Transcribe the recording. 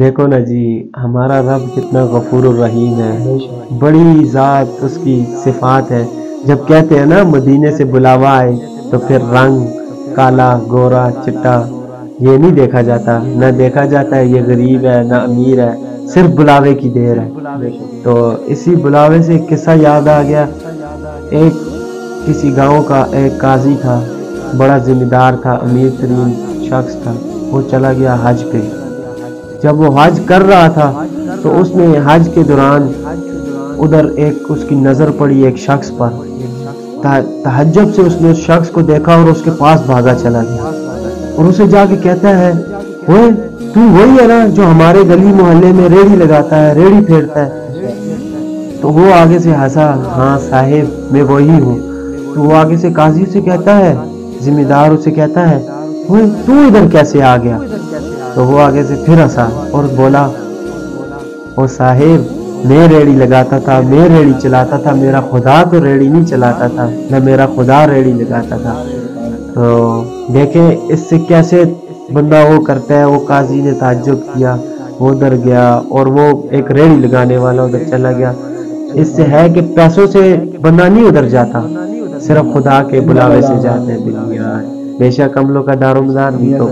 دیکھو نا جی ہمارا رب کتنا غفور الرحیم ہے۔ بڑی ذات اس کی صفات ہے۔ جب کہتے ہیں نا، مدینے سے بلاوا آئے تو پھر رنگ کالا، گورا، چٹا، یہ نہیں دیکھا جاتا۔ نہ دیکھا جاتا ہے یہ غریب ہے، نہ امیر ہے، صرف بلاوے کی دیر ہے۔ تو اسی بلاوے سے ایک قصہ یاد آ گیا۔ ایک کسی گاؤں کا ایک قاضی تھا، بڑا ذمہ دار تھا، امیر ترین شخص تھا۔ وہ چلا گیا حج پہ۔ جب وہ حج کر رہا تھا، تو اس نے حج کے دوران ادھر ایک اس کی نظر پڑی ایک شخص پر۔ تحجب سے اس نے اس شخص کو دیکھا اور اس کے پاس بھاگا چلا گیا۔ اور اسے جا کے کہتا ہے تو وہی ہے نا جو ہمارے گلی محلے میں ریڑھی لگاتا ہے، ریڑھی پھیرتا ہے۔ تو وہ آگے سے ہنسا ہاں صاحب، میں وہی ہوں۔ تو وہ آگے سے قاضی سے کہتا ہے، ذمہ دار اسے کہتا ہے تو ادھر کیسے آ گیا؟ تو وہ آگے سے پھر ہنسا اور بولا، او صاحب، میں ریڑی لگاتا تھا، میں ریڑی چلاتا تھا، میرا خدا تو ریڑی نہیں چلاتا تھا، نہ میرا خدا ریڑی لگاتا تھا۔ تو دیکھیں اس سے کیسے بندہ وہ کرتا ہے، وہ قاضی نے تعجب کیا، وہ ادھر گیا اور وہ ایک ریڑی لگانے والا ادھر چلا گیا۔ اس سے ہے کہ پیسوں سے بندہ نہیں ادھر جاتا، صرف خدا کے بلاوے سے جاتے ہیں بے شک ہم لوگ کا دار و مدار بھی تو